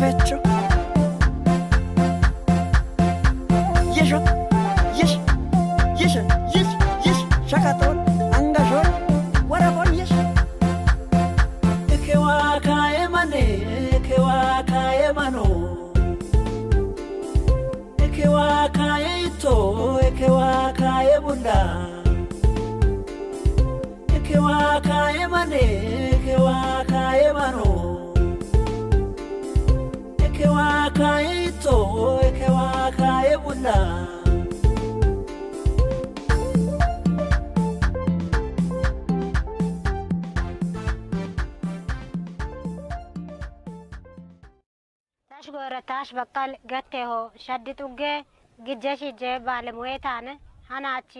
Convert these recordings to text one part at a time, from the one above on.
retro. Yes, yes, yes, yes, yes, shakaton, angajor, warabon, yes. Ekewa kaemane, ekewa kaemano. Ekewa kaeito, ekewa kaebunda. Ekewa kaemane, ekewa kaemano. mano. Ekewa kae ito, ekewa kae bunda. ታሽ ጎረ ታሽ በቀል ገቴ ሆ ሸዲ ጡጌ ግጀ ሽጄ ባለሙዌ ታነ ሀናቺ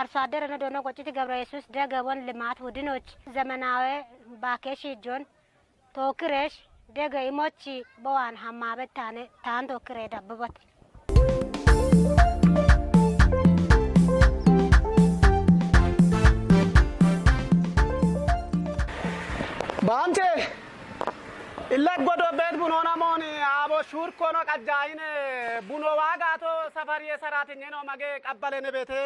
አርሶ አደር ነ ዶኖ ቆጭቲ ገብረ የሱስ ደገቦን ልማት ቡድኖች ዘመናዊ ባኬ ሽጆን ቶክሬሽ dega imochi bawaan hamaabe taane taanto kireeda babate baamte illak godo beet bunoona mooni aabo shuur kono qajjaayine buno waagaato safariye saraatinyeeno mage qabbalene beete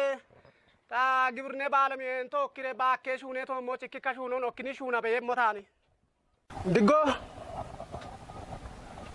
ta gibirne baalamiyen to okkire baakkee shuunee tommoo cikkikka shuunoon okkini shuunabe yemmotaani diggo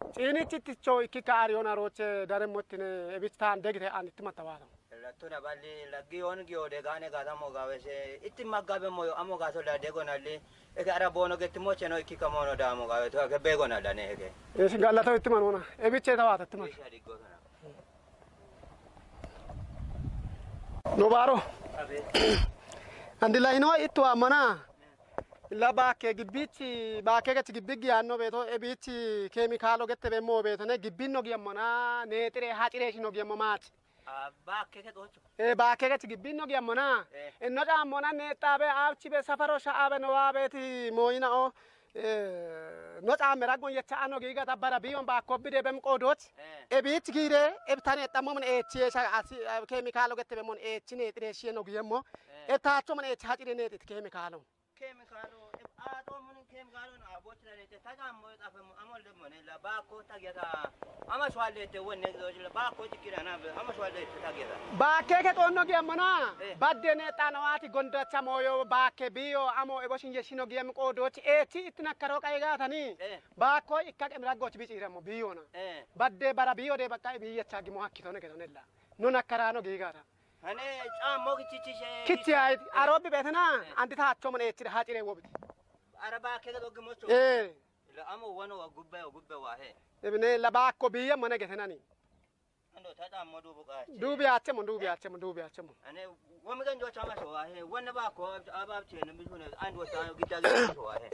ikkikka moon bee gochi waa beet yaaye ittio taana tokkire aroo beet ikkikka moon taadde gire ke baalameen tokki beet moyoni. Ciinichi itticho ikkikka ariyoon arooche daremmottine ebich taan degite an itti matta waata. lattoon aballi laggi yoon giyoo deegaane gaatamo gaawese itti maggaabe ለባኬ ግቢች ባኬገች ግቢግ ያኖ ቤቶ ኤቢች ኬሚካሎ ገተ ቤሞ ቤቶነ ግቢን ነው ጌሞና ኔጥሬ ሀጭሬሽ ነው ጌሞ ማች ባኬገች ግቢን ነው ጌሞና እኖ ጫሞና ኔጣቤ አብቺ ቤ ሰፈሮ ሻአበ ነዋ ቤት ሞይናኦ ኖ ጫሜ ራጎን የቻአ ነው ጊጋ ታባራ ቢዮን ባኮብዴ በምቆዶች ኤቢች ጊሬ ኤብታኔ ጠሞምን ኤች ኬሚካሎ ገተ ቤሞን ኤች ኔጥሬሽ ነው ጌሞ ኤታቾ ምን ኤች ሀጭሬ ኔጥት ኬሚካሎ ኬሚካሎ ባኬ ከጦኖ ጌመና ባደኔ ጣነዋቲ ጎንደቻ ሞዮ ባኬ ቢዮ አሞ ኤቦሽን የሽኖ ጌም ቆዶች ኤቲ ኢትነከሮ ቀይጋተኒ ባኮ ኢካ ቅምራጎች ቢጭ ደሞ ቢዮና ባዴ በራ ቢዮ ዴ በቃ ቢየቻ ጊሞ ሀኪቶነ ገቶነላ ኑን አከራኖ ጌጋታ እኔ ጫሞ ኪቺቺ ኪቺ አይ አሮብ ቤትና አንድ ታቾ ምን ኤቺ ሀጪኔ ወብት ee ibine labakko biyya mana getenani duubi achemo duubi achemo duubi achemo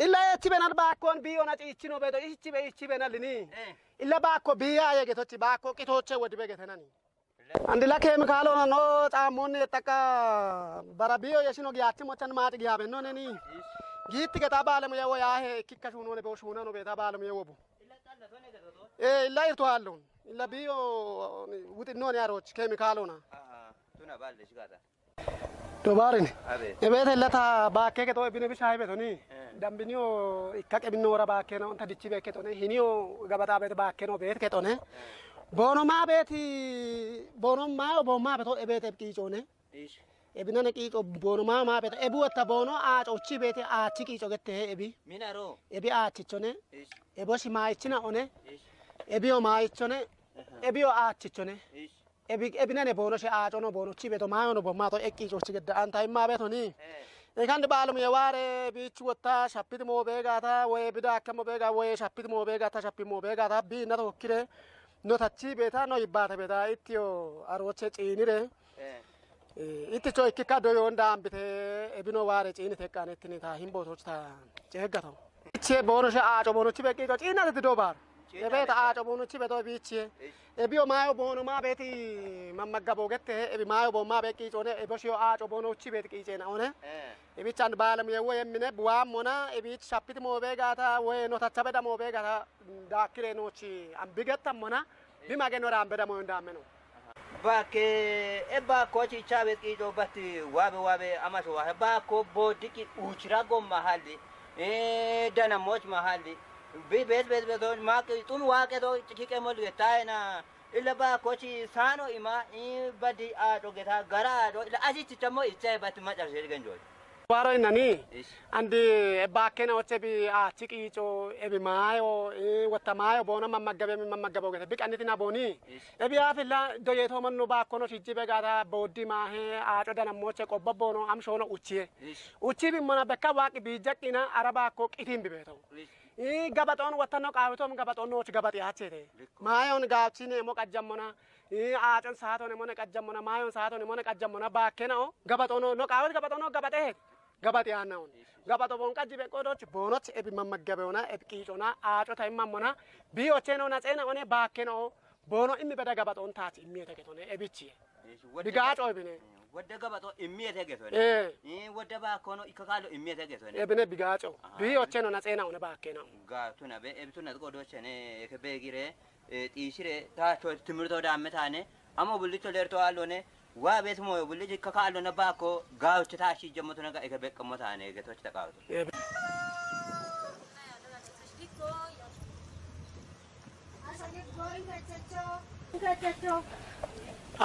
illa echi benal baakkoon biyyona ciichino beeto ichi be ichi benalini illa baakko biyya aye getochi baakko qitooche wodibe getenani andila keemikaalona no caammoonni takka bara biyyo yeshino giyaachimo chan maaci giyaabenoneni جيت قطع بعلم يا وياه كيك شونو نبي وشونا نبي تابع بعلم يا وبو إيه إلا يرتوالون إلا بيو وتنون يا روج كيميكالونا آه تونا بالش قاعدة تبارين إبته إلا تا باكه كتو إبني بيشاي بتوني دم بنيو إكاك إبني ورا باكه نو أنت دتشي باكه هنيو قبضة بيت باكه نو بيت كتوني بونو ما بيتي بونو ما وبونو ما بتو إبته بكي إيش ebina na qiiqo boonuma maa beta ebu watta boono aacochi beete aachi qiico gette he ebi minaro ebi aachichone ebo shimaayichina one ebio maayichone ebio aachichone ebinane boono she aacono boono chi beto maayono bomaato e qiicochi gedda anta himmaa betoni ekandi baalum yewaare biichu wotta shappidimo beegaata woye bido akkamo beega woye shappidimo beegata shappimo beegata biinna tokkire no tachi beeta no yibbaate beeta ittiyo aroche ciinire eh itti co ikkikka doyoon daambite ebino waare ciini teqqaanettini taa himbootochi taa ceeggatamu. Ichee boonoshe aaco boonochi beeqiico ciinateti doo baaro. ebeta aaco bonuchi beto biichie ebio maayo bono maa beeti mammagabo gette ebi maayo bon maa be qiicone eboshiyo aaco bono uchi beeti qiiceena one ebichan baalam yewo yemmine buwaam mona ebich shappiti moobe gaata woy notacha beda moobe gaata daakire nochi e amato wahe baako bo diki ucirago mahalli e dana moc mahalli bi ɓes ɓes ɓes ɗo ma ɗum waake ɗo kikemol ge tayna illa baako ci sano ima i baddi aɗo geta gara aɗo illa asitti tammo iccae batti maƴar seɗigen jooɗi andi e baakena wacce bi a ciqiico ebi maayo e watta maayo bono mammaggabe mi mammaggabe ogete bi qannitina boni ebi afilla doyeto manno baakkono tijjibe gata boddi maahe aaco danammoche qobba bono am shono ucciye ucci bi mona bekka waaqi bi jaqqina ara baakko qitin bi beeto i gabaxoon wattanno qaawitom gabaxoon noochi gabaxi yaachete maayon gaachine mo qajjammona i aacon saatone mone qajjammona maayon saatone mone qajjammona baakkena o gabaxono no qaawet gabaxono gabaxeet gabaxi yaana on gabaxo bon qajji ɓe qoɗoch bonoch ebi mammaggabe ona ebi qiicona aacota immammona bi occenona ceena one baakkena o bono immi beda gabaxo on taaci immiyete ketone ebichiye bigaaco ebine wadde gabato immiyete getone e i wadde baakono ikkakalo immiyete getone ebine bigaaco bi occenona ceena one baakkena waa beekamoo bulli jikka kaa'allo na baakoo gaawichataa ashii jammatu nagaa ega beekamoo taane ega tochi dhaqaawatu.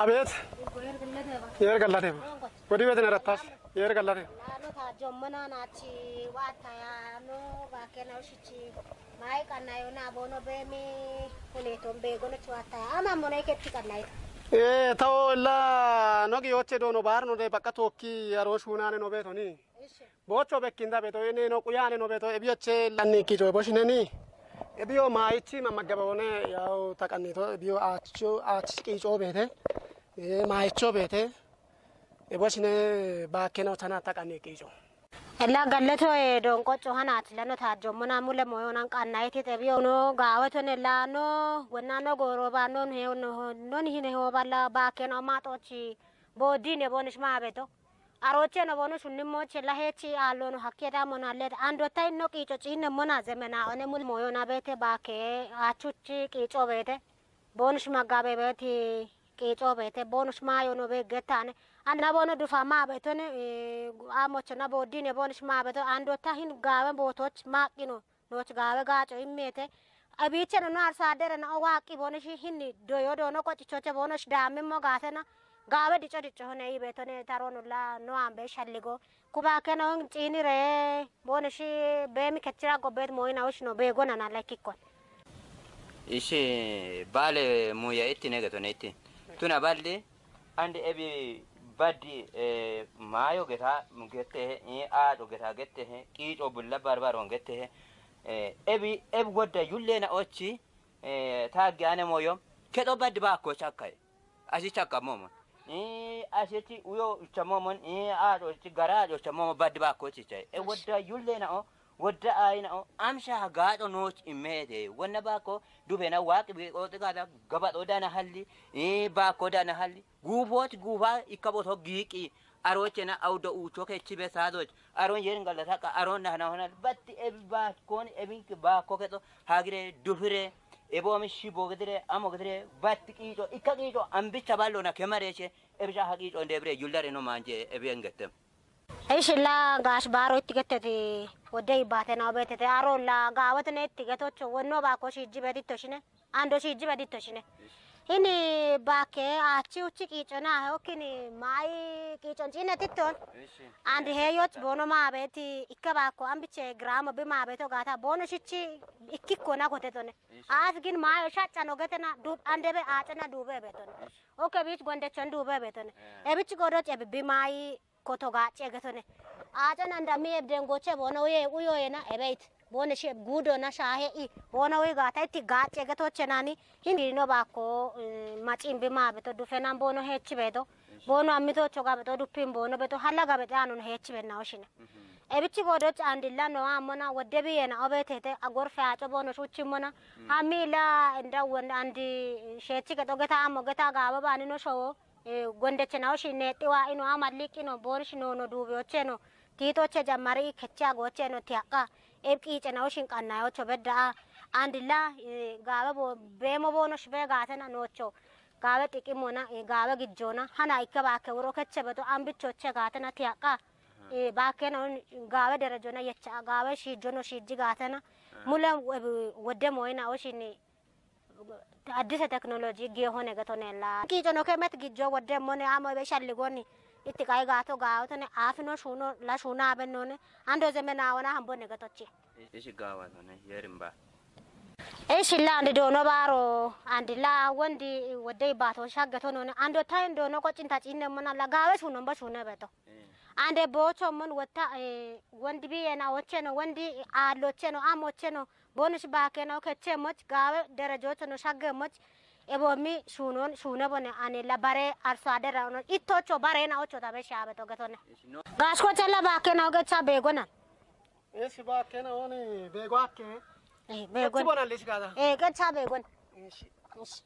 አቤት የር ገላቴ ወዲ ቤት ነረታስ የር ገላቴ ጆመናናቺ ዋታያኖ ባኬናውሽቺ ማይ ቀናዮና ቦኖ ቤሚ ሁኔቶን ቤጎኖች ዋታያ አማሞና ይከት ቀናይታ e taw la no ki oche do no barno de baka to ki yaro shunane no betoni bocho be kinda be to ene no kuyane no beto e bio che lanni kijo boshineni e bio maichi mamagabone yao takannito e bio acho achi kijo bete e maicho bete e bo shine bakeno chana takanniki kijo galleto e don qocco hanati lano ta jommana mule moyo nan kanna iti te biyo no gawato ne la no wonna no goro ba non he no non hine ho balla ba ke no ma to ci bo dine bonish ma beto aroche no bonu sunni mo ce la heci allo no hakketa mon alle ando tay no kicho cinne mona zemena one mul moyo na bete ba ke achuchi kicho bete bonus magabe beti kicho bete bonus mayo no be getane anna bono dufa ma beto ne amocho na bodine bonus ma beto ando ta hin gawe botoch makino noch gawe gacho immete abiche no nar sadere na waqi baddi e mayo geta gette he i aɗo geta gette he qiiƴo bulla barbar on gette he e ebi ebi wodda yullena occi e tagge ane moyo keɗo baddi ba ko cakka e asi cakka momon i aseti uyo ucca momon i aɗo ci garaɗo ucca momo baddi ba ko cicca e wodda yullena o wodda ayina o amsa gaɗo noci immede wonna ba ko dubena waqi ɓe o ɗigata gabaɗo dana halli i ba ko dana halli guufoti guufa ikkaɓo to giiqi arocena awdo ucoke cibe sadoji aron yer gallataka aron nana honal batti ebi ba koni ebin ba kokeɗo hagire dufire ebomi shibogedire amogedire batti qiiƴo ikka qiiƴo ambicca ballona kemarece ebisa ha qiiƴo ishila gaashbaaro itti gattete ወደይ ባተና ቤተተ አሮላ ጋወት ነ ትገቶች ወኖ ባኮ ሽጅ በዲቶሽነ አንዶ ሽጅ በዲቶሽነ እኒ ባኬ አቺ ውጭ ቂጮና ሆኪኒ ማይ ቂጮን ጭነ ትቶን አንድ ሄዮች ቦኖ ማቤት ይከባኮ አንብቼ ግራሞ በማቤቶ ጋታ ቦኖ ሽቺ ይክኮና ኮተቶነ አስ ግን ማይ ሻጫ ነው ገተና ዱብ አንደበ አጭና ዱበ ቤቶነ ኦከ ቢች ጎንደቸን ዱበ ቤቶነ እብች ጎዶች እብቢ ማይ dube betone oke bich gonde chon dube betone e bich godo che bi mai koto ga cegatone acan anda mi ebden goce bona uye uyoyena ebeit bona she gudo na shahe i bona uy gata itti ga cegato cenani hindi no bako macimbi ma beto dufenan bono hecci beto bono ammito coga beto duppin bono beto halla ga beto anon hecci benna oshine ebichi godoch andilla no amona wode biyena obetete agor faaco bono shuchimona hamila inda won andi shechi ke togeta amo geta gaba bani no showo gondeche na oshi ne tiwa ino amaliki no bon shino no dubi ocheno tito che jamari kecha goche no tiaka ebki che na oshin kanna ocho bedda andilla gaba bo bemo bono shbe gatena nocho gaba tikimona gaba gijjona hana ikka ke wuro keche beto ambichoche gatena tiaka baakeen gaawe darajona yecha gaawe shiijono shiiji gaatana mule wodde moyina oshin addise teknoloji geehone gatonella kiicono kemet gijjo wodde mone amoɓe shalligonni itti kay gaato gaawotone aafino shuno la shunaaɓennone ando zemena wona hambonne gatochi ishi gawa tone yerin ba e bonus baakeno kechemoch gaawe derejochono shaggemoch ebomi shunon shune bone ani la bare arso adera no itocho bare na ocho tabe shabe to getone gasko challa baakeno gecha begona esi baakeno oni begwake eh begon bona lishgaza eh gecha begon ishi ishi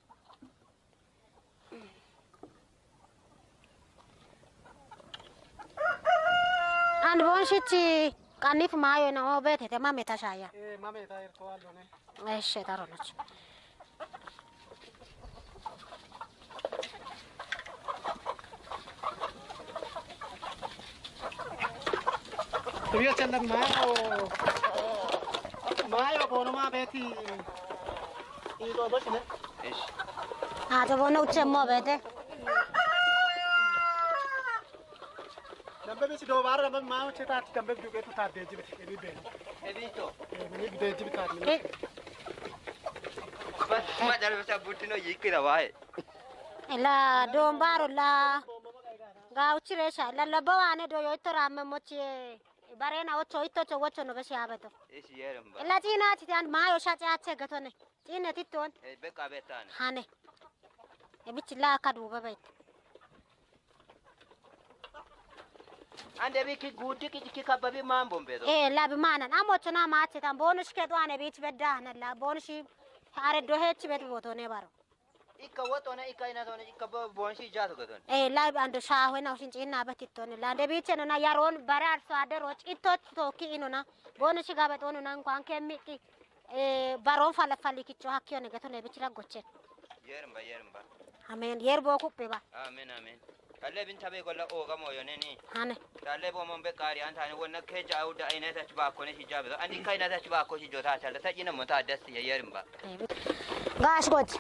and bonshi ቀኒፍ ማዮ ነው ቤት የተማም የታሻያ እሺ ታሮነች ቤት የለም ማዮ ማዮ ቦኑማ ቤት ይዞ ቦች ነ አቶ ቦነ ውቸሞ ቤቴ be si do wara ma ma ci ta tambe du ke ta de jibi e bi ben e bi to e bi de jibi ta ni ba ma dal sa butino yikira wae ela do mbaro la ga uchire sha la la bawane mambo e manan tan bedda na la are bet boto ne baro ikka woto ikka ina tone ikka jato gadon e ando na chinna la de no na yaron so kwan kemiti e baron fala fali kicho hakyo ne gatone bichi la goche yerin ba yerin ba amen yer bo kuppe ba amen amen alle bin tabe golla o ga moyo ne ni hane talle bo mon be kari anta ne wonna ke jawu da ina ta ba ko ne hijabe andi kai na ta ba ko shi jota ta ta ina mota dasti yerin ba gash goch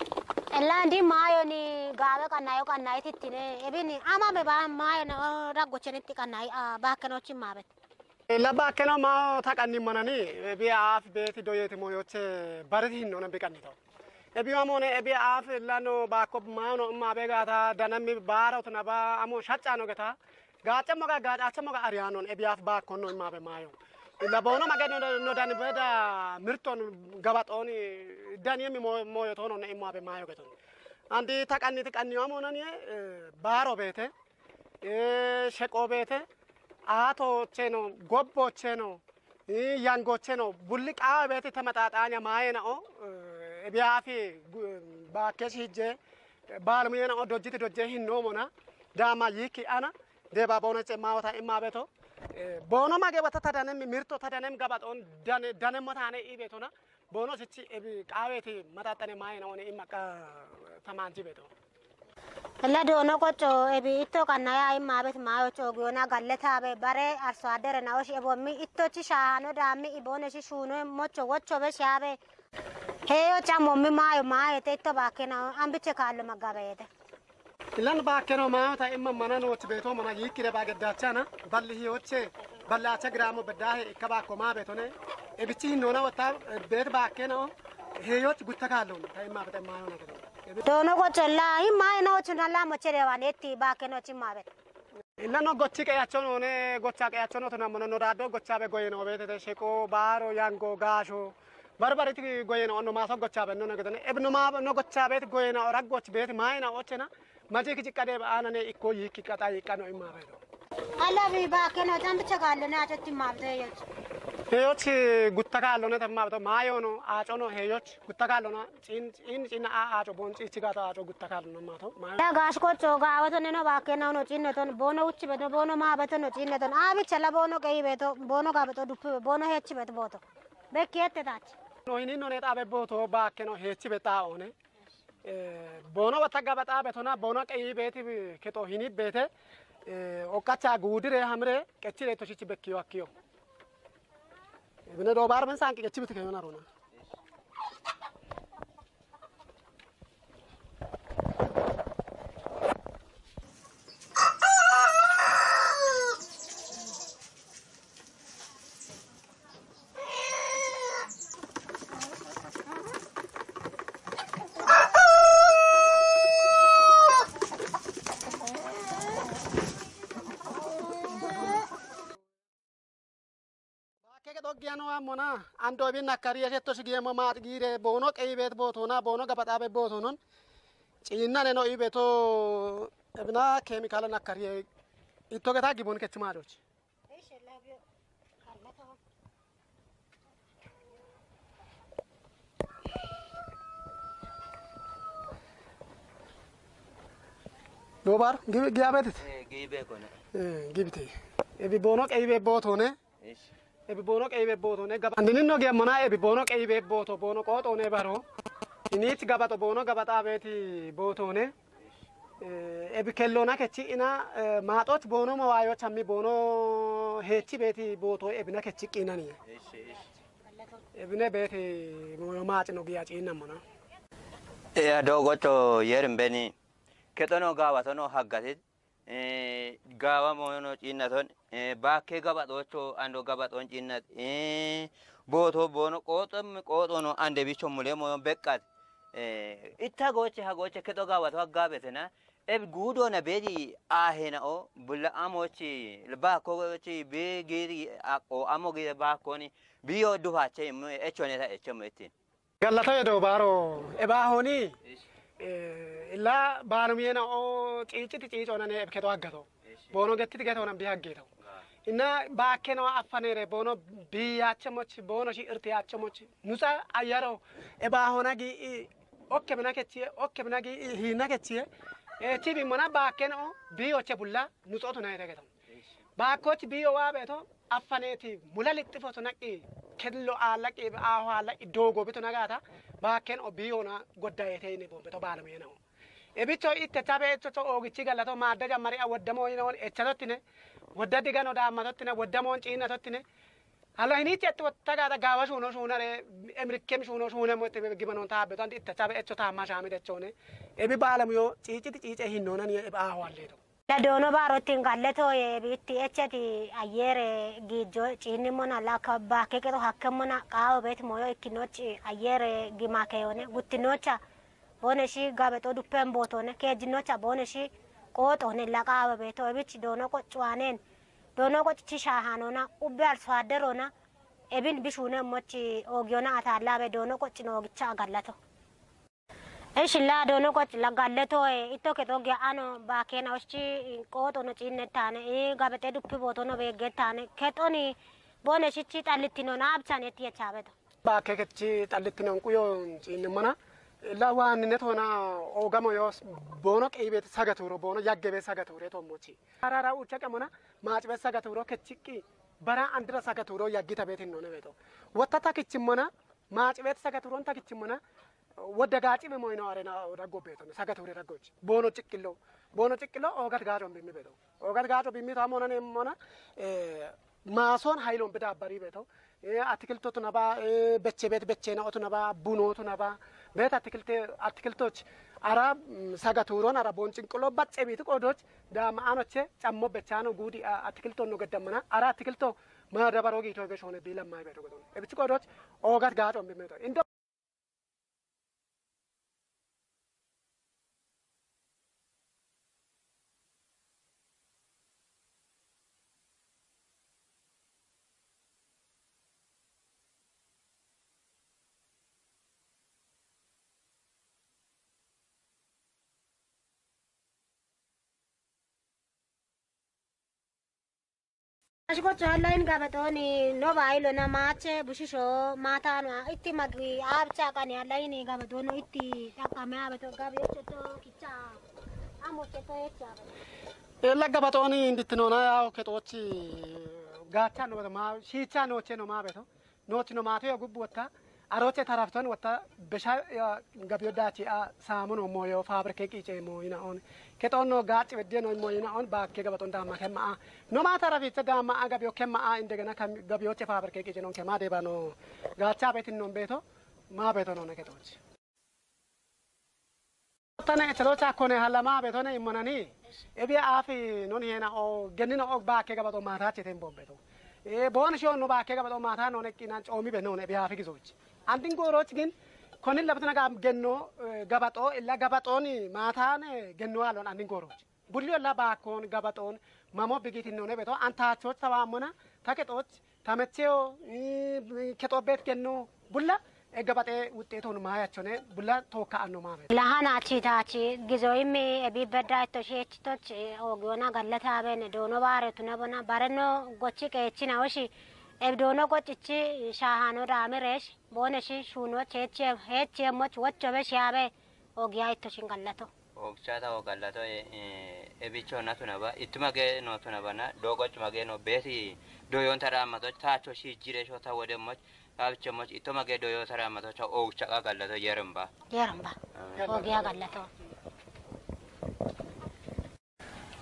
elandi mayo ni gawe kanayo kanai tittine ebini ama be ba mayo na raggoche nitti kanai a ba kano chimma bet La baakena ma ta kanni manani bi af beti do to. Ebi ma mone ebi af lano ba ko ma no ma be ga ta danami bara to na ba amo shacha no gata. Gacha mo ga gacha mo ga ariano ebi af ba ko no ma be mayo. La bono ma ga no no dan be da mirton gabat oni dan yemi mo mo yo to no ne ma be mayo gaton. Andi ta kanni ta kanni ma mone ni baro bete. Eh sheko bete. አቶቼኖ ጎቦቼኖ ያንጎቼኖ ቡልቃ ቤት ተመጣጣኛ ማየነኦ ቢያፊ ባኬስ ሂጄ ባልሙየነኦ ዶጅት ዶጄ ሂኖሞና ዳማ ይኪ አና ዴባ ቦነቼ ማወታ ኢማ ቤቶ ቦኖ ማጌ ወተ ተዳነም ሚርቶ ተዳነም ገባጦን ዳነሞ ታኔ ኢ ቤቶና ቦኖ ስቺ ቃቤቲ መጣጠኔ ማየነኦ ኢማ ተማንጂ ቤቶ la dono kocho ebi itto kanaya imma bet mayo chogona galleta be bare arso adere na oshi ebo mi itto chi shano da mi ibone shi shuno mocho wocho be shabe heyo chamo mi mayo mayo te itto bakena ambiche kallo magabete Ilan baakeno maata imma mana nooti beeto mana yiikire baageddaachana balli hiyoche ballaacha giraamo beddaahe ikka baakko maa beetone ebichi hinnoona wata beet baakeno heyochi gutta kaalloon ta imma bete maayona gedo dono kocho la imma ina ocho na la mochere wanetti bakeno chimma bet Ilano gochi qeyachoon one gocha qeyachoon otona mono no daaddo gochaabe goyeno beetete sheqoo baaro yango gaasho barbariti goyeno onno maaso gochaabe nona gedone ebno maa no gochaabeet goyena raggoch beet maayina ochena majik jiqqadee aanane ikkoo yiikki qaxaa yiqqano immaa beeto አላቢ ባኬ ነው ጫን ብቻ ካለ ናጨት ማብተ የች ሄዮች ጉታ ካልሆነ ተማብቶ ማዮኖ አጮ ነው ሄዮች ጉታ ካልሆነ ጪን ጪን ጪን አ አጮ ቦንጪ ቺጋታ አጮ ጉታ ካልሆነ ማቶ ማዮ ጋሽ ቆጮ ጋወቶን ነው ባኬ ነው ነው ጭነቶን ቦኖ ውጭ በቶ ቦኖ ማበቶ ነው ጭነቶን አብቸ ለቦኖ ቀይ ቤቶ ቦኖ ጋበቶ ዱፕ ቦኖ ሄች በት ቦቶ በኪየት ታች ይህንን ሁኔታ በቦቶ ባከ ነው ሄች በጣ ሆነ ቦኖ በተጋ በጣ በቶና ቦኖ ቀይ ቤት ከጦ ሂኒ ቤቴ ኦካቻ ጉድሬ ሀምሬ ቀቺ ሬቶሽች በኪዮ አኪዮ ብነ ዶባር መንሳንቅ ቀቺ ብትከዮና ሮና kayona rona Bakkee dhoggiyano ammona ando bin akkariya shetto sigiyemo maat giire boono qeyi beet bootona boono gabaxaabe bootonon ciinnane no i beeto ebina keemikaala nakkariye itto geta gibon kechi maadochi dobar giyabetit boono qeyibe bootone gabandinino gemmona ebi boono qeyibe booto boono qooxone baro iniich gabaxo boono gabaxaabeeti bootone ebi kelloona kechi ina maaxoch boono mawaayoch hammi boono heechi beeti booto ebina kechi qiinaniye ebine beeti maacino giya ciinnamona ya dogoto yerin beni ketono gaawatono haggatit gaawa moyono cinnaton baakkee gabaxocho ando gabaxon cinnat booto boono qooxomi qooxono ande bicho mule moyon beqqat itta goche ha goche keto gaawato haggaabetena eb guudona beedi aahena o bulla amochi baakkochi be giiri aqo amo giire baakkoni biyo dufache imu echoneta echomo ittin gallata yedo baaro ebaahoni illa baanumiyena o ciiciti ciiconane eb keto haggato boono gettiti getonan bi haggeetaw inna baakkeno affanere boono biyyachamochi boono shi irtiyachamochi nusa ayyaro ebaahona gi okke mina kechiye okke mina gi hiina kechiye tibi mana baakken o biyoche bulla nutsotu nayre getam baakkochi ken lo'ala qeɓe aho ala dogoɓe to nagata ba ken o biyona goddayeteyne bomɓe to ɓalamuyenowo e bitto itte taɓe ettoto ogi cigalla to ma daja mari a woddamooyina on ecca tottine wodda digano damma tottine woddamo on ciinna tottine alors ini cetti wottagaɗa gawa suuno suunare emrikem suuno suunemoteɓe gimanon taɓe to andi itte taɓe eccotama samide eccone eɓi ɓalamuyo ciicidi ciice hinnonaniyo eɓe aho alleto ለዶኖ ባሮቲን ጋለቶ የቢቲ ኤቸቲ አየር ጊጆ ጪኒሞና ላከ ባኬቄጦ ሀከሞና ቃዎ ቤት ሞዮ ኢኪኖች አየር ጊማከ የሆነ ጉትኖቻ ቦነሺ ጋበጦ ዱፔን ቦቶነ ኬጅኖቻ ቦነሺ ቆጦነ ለቃበ ቤቶ እቢች ዶኖ ቆጭ ዋኔን ዶኖ ቆጭ ሻሃኖና ኡቤ አርሶ አደሮና ኤቢን ቢሹነ ሞች ኦጊዮና አታላበ ዶኖ ቆጭ ኖግቻ አጋለቶ Ishi la dono ko la galle to e ito ke to gya ano ba ke na ushi ko to no chinne tane e gabete duppi boto no be ge tane ke to ni bone shi chi talitti no na abchane tiya chabe to baakkee kechi xallittine onquyo ciinnimana illa waannine toona oogamo yoo boono qiibeeti sagaturo boono wodda gaacime moyno arena raggo beetone sagature raggochi boono ciqqillo boono ciqqillo oogat gaacon bimmi beeto oogat gaaco bimmi tamonane mona maasoon haylon bida bari beeto አትክልቶቱ ነባ በቼ ቤት በቼ ነኦቱ ነባ ቡኖቱ ነባ ቤት አትክልቴ አትክልቶች አራ ሰገቱሮን አራ ቦንጭንቅሎ ባጨ ቤት ቆዶች ዳማአኖቼ ጨሞ በቻኖ ጉዲ አትክልቶ ነው ገደመና አራ አትክልቶ ማደበሮ ጌቶ በሾነ ቢለማ ቤቶ እብጭ ቆዶች ኦጋት ጋጮ ቢሜቶ እንደ አሽጎቾ አላይን ጋበቶኒ ኖባ አይሎና ማቼ ቡሽሾ ማታኗ እቲ መግቢ አብቻ ቀን ያላይን ጋበቶኖ እቲ ጠቃሚ አበቶ ጋቢዎቸቶ ኪቻ አሞቸቶ የቻ ኤላ ጋበቶኒ እንድትኖና ያው ከጦች ጋቻ ነው ማ ሺቻ ኖቼ ነው ማበቶ ኖች ነው ማቶ የጉብ ወታ noochi no maato yo gubbu watta aroche tarafton watta besha gabiyo daachi a saamuno moyo fabrike qiice moyina on kexoon no gaaci wedde no moyina on baakke gabaxon daama kemma a no ma taraficha daama a gabiyo kemma a indegena gabiyoche fabrike qiice non kema deba no gaacha betin non beto ma beto non kexoochi tane celocha kone halama betone imonani ebi afi non hena o genina o ba ke gabato mata cheten bombeto e bon sho no ba ke gabato mata non ekinan chomi be non ebi afi gizoch andin goroch gin konin labtana ga genno gabato illa gabatoni mata ne genno alon andin goroch bulli la ba kon gabaton mamo bigiti non beto antacho tawamona taketoch tamecheo ketobet genno bulla egabaxee wuxeetoon maayachone bulla tookka'anno maame lahana achi tachi gizo imi ebi bedda ito shechi toch ogiona gallata bene dono bare tuna bona bareno gochi qeechina oshi eb dono gochichi shahano raamiresh boneshi shuno chechi hechi emoch wochobe shiabe ogiya ito shin gallato Oogchaata oo gallato ebicho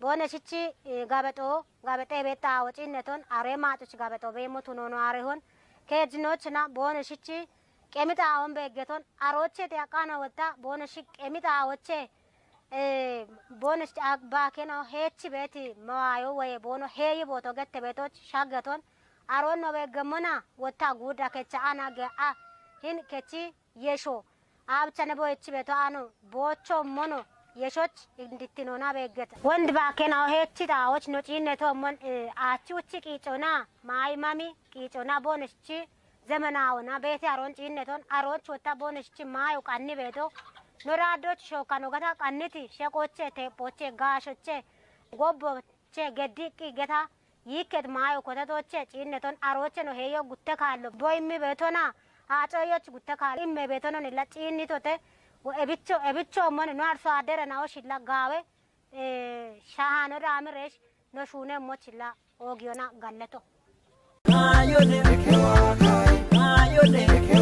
ቦነችቺ ጋበጦ ጋበጠ ቤታ ወጪነቶን አሬ ማጡች ጋበጦ በየሞቱ ኖኖ አሬሆን ከጅኖችና ቦነሽቺ ቄሚጣ አሁን በእገቶን አሮቼ ጤያቃና ወጣ ቦነሽ ቄሚጣ አወቼ ቦነሽ ባኬኖ ሄቺ ቤት መዋዮ ወይ ቦኖ ሄይ ቦቶ ገተ ቤቶች ሻገቶን አሮን ነው በገሞና ወጣ ጉዳ ከቻ አና ገአ hin kechi yesho abchane bo echi beto anu bocho mono የሾች እንድትኖና በገት ወንድ ባኬና ሄቺ ታዎች ነው ጪነ ተሞን አቺ ውቺ ቂጮና ማይማሚ ቂጮና ቦነች ዘመናውና ቤት አሮን ጪነቶን አሮች ወታ ቦነች ማዩ ቀኒ ቤቶ ኖራዶች ሾካኖ ገታ ቀንቲ ሸቆቼ ቴፖቼ ጋሾቼ ጎቦቼ ገዲቂ ገታ ይከት ማዩ ኮተቶቼ ጪነቶን አሮቼ ነው ሄዮ ጉተ ካሎ ቦይሚ ቤቶና አጮዮች ጉተ ካሎ ኢሜ ቤቶኖን ላ ጪኒቶቴ ebicho ebicho mon no arso adere na oshilla gawe shahano ramiresh no shune mochilla ogiona galleto Ayone, ayone,